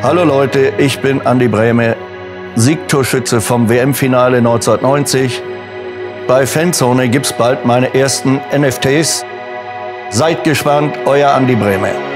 Hallo Leute, ich bin Andi Brehme, Siegtorschütze vom WM-Finale 1990. Bei Fanzone gibt's bald meine ersten NFTs. Seid gespannt, euer Andi Brehme.